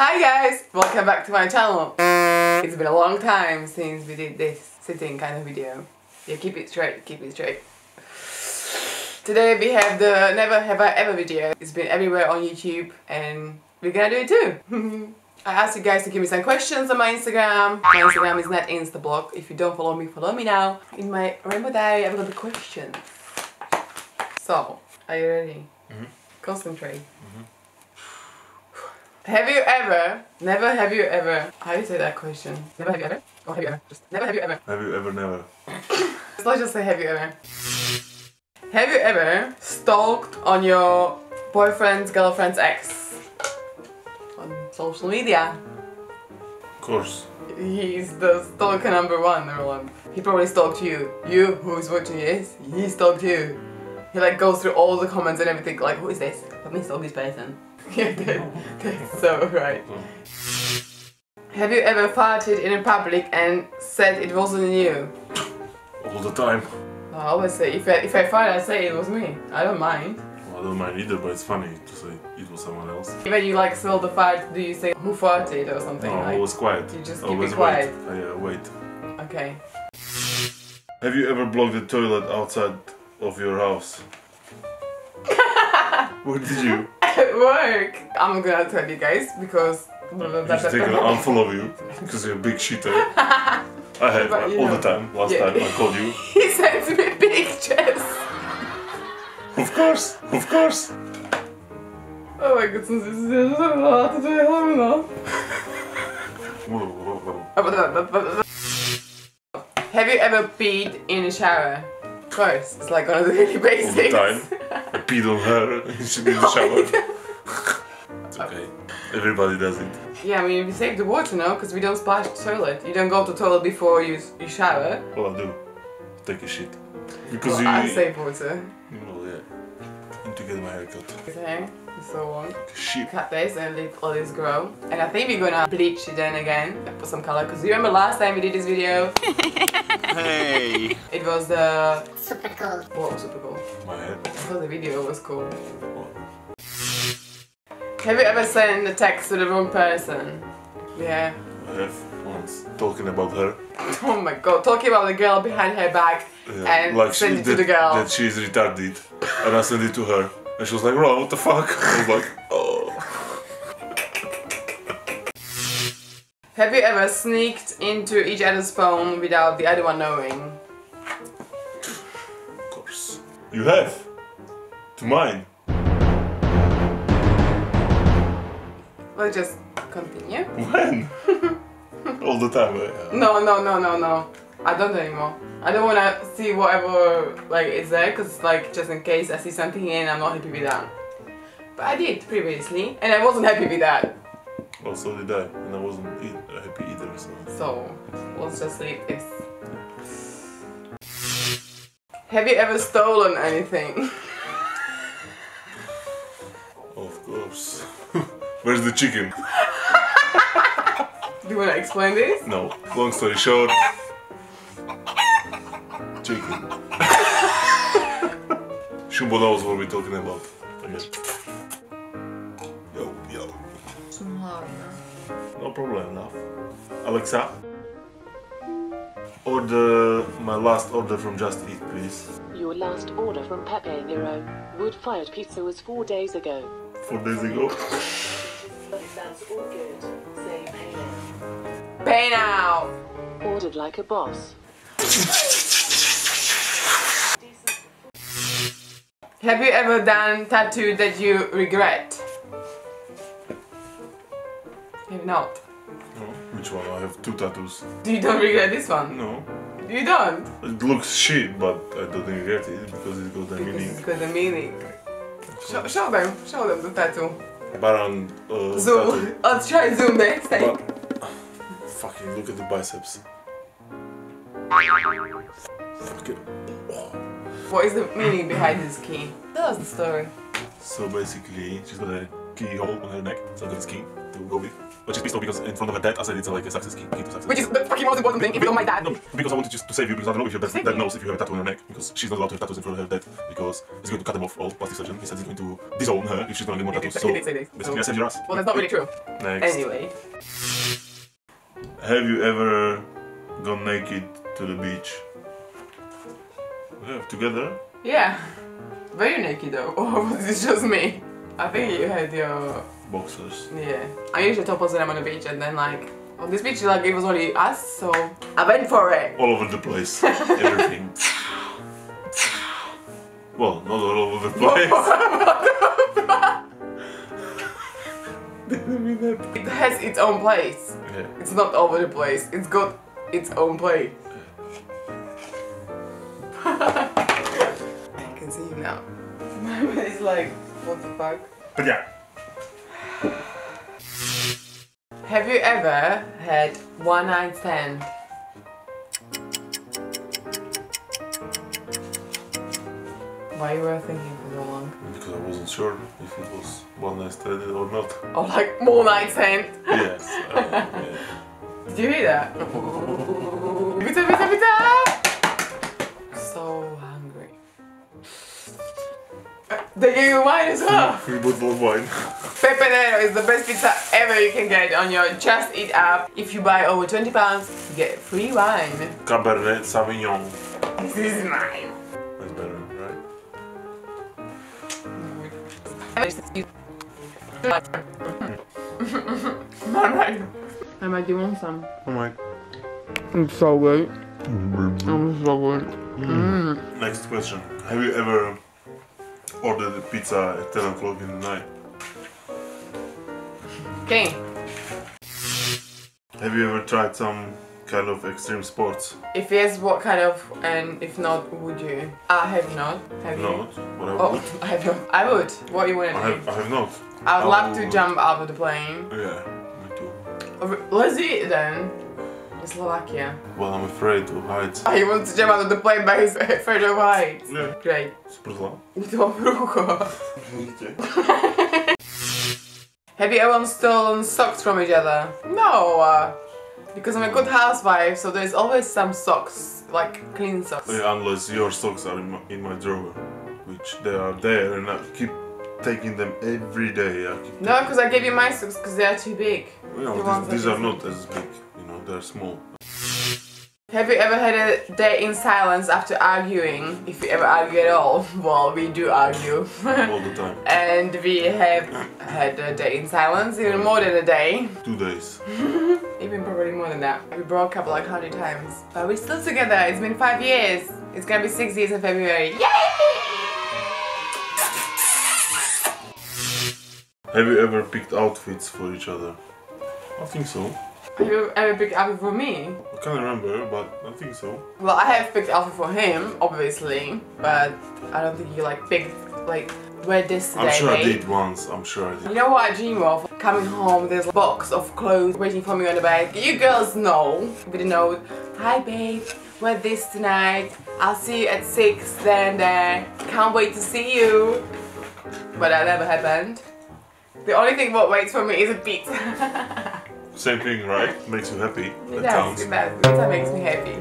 Hi guys, welcome back to my channel. It's been a long time since we did this sitting kind of video. Yeah, keep it straight, keep it straight. Today we have the Never Have I Ever video. It's been everywhere on YouTube and we're gonna do it too. I asked you guys to give me some questions on my Instagram. My Instagram is Natinstablog. If you don't follow me, follow me now. In my rainbow diary, I've got the questions. So, are you ready? Mhm. Concentrate. Have you ever, never have you ever, how do you say that question? Never have you ever? Or have you ever? Just never have you ever. Have you ever never? Let's just say have you ever. Have you ever stalked on your boyfriend's girlfriend's ex? On social media. Of course. He's the stalker number one, number one. He probably stalked you. You, who's watching this, he stalked you. He like goes through all the comments and everything, like, who is this? Let me stalk this person. yeah, that, that's so right. Have you ever farted in a public and said it wasn't you? All the time. I always say, if I, if I fart, I say it was me. I don't mind. Well, I don't mind either, but it's funny to say it was someone else. When you like smell the fart, do you say who farted or something? No, like, always quiet. you just keep it quiet. Wait. Uh, yeah, wait. Okay. Have you ever blocked the toilet outside of your house? Where did you? At work. I'm gonna tell you guys because. You should take an unfollow you because you're a big cheater. I But, all know. the time. Last Yeah. time I called you. he sends me pictures. Of course, of course. Oh my god, since this is så bra att du har nå. Have you ever peed in a shower? Of course, it's like on a daily All basis. the time. I peed on her and she in the shower. It's okay. Everybody does it. Yeah, I mean, we save the water now because we don't splash the toilet. You don't go to toilet before you, you shower. Well, I do. Take a shit. Because Well, you. I save water. Well, yeah. And to get my hair cut. His hair is so long. Like a sheep. Cut this and let all this grow. And I think we're gonna bleach it then again for some color. Because you remember last time we did this video? Hey! It was the. Super cool. What was super cool? My head. I thought the video was cool. Have you ever sent a text to the wrong person? Yeah. I have once talking about her. Oh my god, talking about the girl behind her back Yeah, and like send it to the girl. that she is retarded. And I sent it to her. And she was like, bro, what the fuck? I was like, oh. Have you ever sneaked into each other's phone without the other one knowing? You have. To mine. Let's just continue. When? All the time. No, no, no, no, no. I don't anymore. I don't wanna see whatever like is there because like just in case I see something and I'm not happy with that. But I did previously and I wasn't happy with that. Well, so did I. And I wasn't e- happy either. So. So let's just leave this. Have you ever stolen anything? Of course. Where's the chicken? Do you wanna explain this? No. Long story short. Chicken. Shumbo knows what we're talking about. Okay. Yo, yo. No problem, love. Alexa. Order my last order from Just Eat, please. Your last order from Pepe Nero. Wood-fired pizza was four days ago. Four days ago. That's all good. Say pay now. Pay now! Ordered like a boss. Have you ever done tattoo that you regret? If not, No. Which one? I have two tattoos. do you don't regret this one? No. You don't? It looks shit, but I don't regret it because it's got the Because meaning. it's got a meaning. Show, show them, show them the tattoo. Baron uh, Zoom. tattoo. I'll try zoom next time. But fucking look at the biceps. Fucking. What is the meaning behind this key? Tell us the story. So basically, she's got a keyhole on her neck. So I got this key. to go with. But she's pissed off because in front of her dad, I said it's like a success key, key to success. Which is the fucking most important thing if you don't my dad. No, because I wanted just to save you because I don't know if your dad, Save dad knows if you have a tattoo on your neck because she's not allowed to have tattoos in front of her dad because he's going to cut them off all plastic surgeon. He said he's going to disown her if she's going to get more tattoos. So he did say this, basically, I saved your ass. Well, that's not really true. Next. Anyway. Have you ever gone naked to the beach? Yeah, together. Yeah. Very naked though. Or was it just me? I think you had your Boxers. Yeah. I usually topless when I'm on the beach and then like on this beach like it was only us so I went for it. All over the place. Everything. well, not all over the place. That. It has its own place. Yeah. It's not all over the place. It's got its own place. I can see you now. it's like, what the fuck? But yeah. Have you ever had one night stand? Why you were thinking for so long? Because I wasn't sure if it was one night stand or not. Oh, like more night stand? yes. uh, yeah. Did you hear that? Pizza, pizza, pizza! So hungry. Uh, They gave you wine as well. Free bottle of wine. Pepenero is the best pizza ever you can get on your Just Eat app. If you buy over 20 pounds, you get free wine. Cabernet Sauvignon. This is mine. That's better, right? Alright. I might do want some. Oh my. It's so good. I'm so good. Mm-hmm. Mm. Next question. Have you ever ordered a pizza at 10 o'clock in the night? Okay. Have you ever tried some kind of extreme sports? If yes, what kind of, and if not, would you? I have not. Have not, you? But I oh, would. I have. I would. What you want to do? Have, I have not. I would I love would. to jump out of the plane. Yeah, me too. Let's do it then. Slovakia. Well, I'm afraid of heights. I he wants to jump out of the plane, but he's afraid of heights. Yeah. Great. Sprzla. Utopił go. Have you ever stolen socks from each other? No. Uh, because I'm a good housewife, so there's always some socks, like clean socks. Yeah, unless your socks are in my, in my drawer, which they are there, and I keep taking them every day. I keep No, because I gave you my socks because they are too big. You know, The these, these are not as big. You know, they're small. Have you ever had a day in silence after arguing? If you ever argue at all? Well, we do argue. All the time. and we have had a day in silence, even more than a day. Two days. Even probably more than that. We broke up like hundred times. But we're still together. It's been five years. It's gonna be six years in February. Yay! Have you ever picked outfits for each other? I think so. Have you ever picked outfit for me? I can't remember, but I think so. Well, I have picked outfit for him, obviously, but I don't think you like picked like wear this today. I'm sure I did once. I'm sure I did. You know what I dream of? Coming home, there's a box of clothes waiting for me on the bed. You girls know with a note. Hi babe, wear this tonight. I'll see you at six. Then there. Can't wait to see you. But that never happened. The only thing what waits for me is a pizza. Same thing, right? Makes you happy. That counts. does. Pizza makes me happy.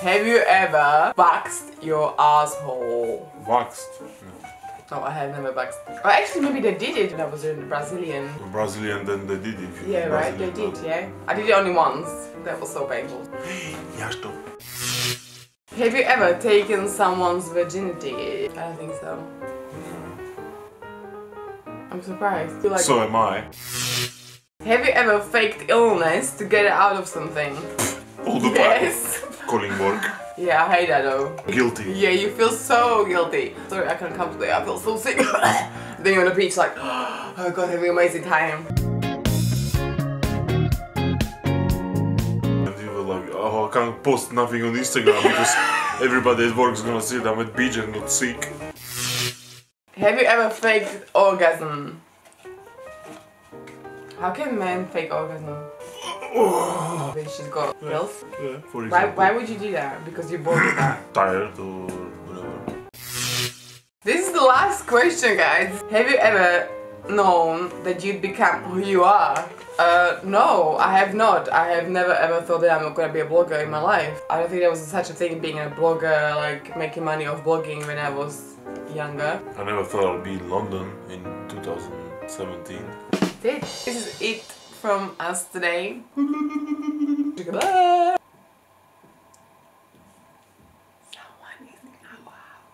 Have you ever waxed your asshole? Waxed. No, No, I have never waxed. Well, oh, actually, maybe they did it when I was in Brazilian. Brazilian, then they did it. Yeah, right, they did, yeah. I did it only once. That was so painful. Yeah, stop. Have you ever taken someone's virginity? I don't think so. I'm surprised. Like So am I. Have you ever faked illness to get out of something? All the time. Yes. Calling work. Yeah, I hate that though. Guilty. Yeah, you feel so guilty. Sorry, I can't come today. I feel so sick. then you're on the beach like, oh god, having an amazing time. And you were like, oh, I can't post nothing on Instagram because everybody at work is gonna see that I'm at beach and not sick. Have you ever faked orgasm? How can men fake orgasm? Oh, she's got pills. Yeah, for Why, why would you do that? Because you're bored with that. Tired or whatever. This is the last question, guys. Have you ever known that you'd become who you are? Uh, no, I have not. I have never ever thought that I'm gonna be a blogger in my life. I don't think there was such a thing being a blogger, like making money off blogging when I was younger. I never thought I'd be in London in 2017. This is it from us today. Someone is in our house.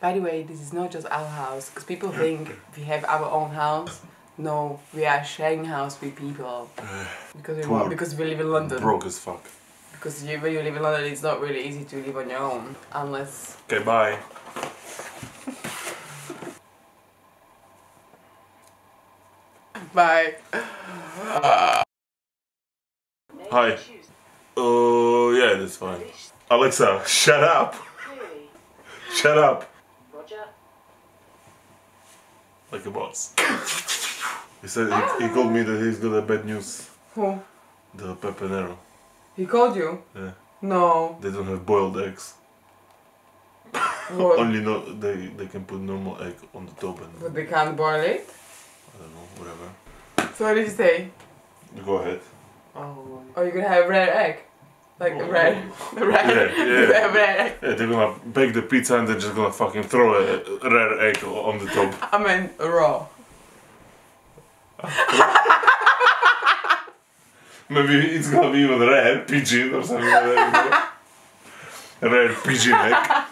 By the way, this is not just our house, because people think we have our own house. No, we are sharing house with people. Because we, because we live in London. Broke as fuck. Because you, when you live in London, it's not really easy to live on your own. Unless. Okay, bye. Bye. Hi. Oh, yeah, that's fine. Alexa, shut up. Shut up. Roger. Like a boss. He said he, he called me that he's got a bad news. Who? The Pepenero. He called you? Yeah. No. They don't have boiled eggs. Only no, they they can put normal egg on the top and But they can't boil it? I don't know, whatever. So what did you say? Go ahead. Oh. Oh, you're gonna have a red egg? Like a red, oh. a red, Yeah, yeah. a red egg. Yeah, they're gonna bake the pizza and they're just gonna fucking throw a rare egg on the top. I meant raw. Maybe it's gonna be even rare pigeon or something like that. you know? Rare pigeon egg.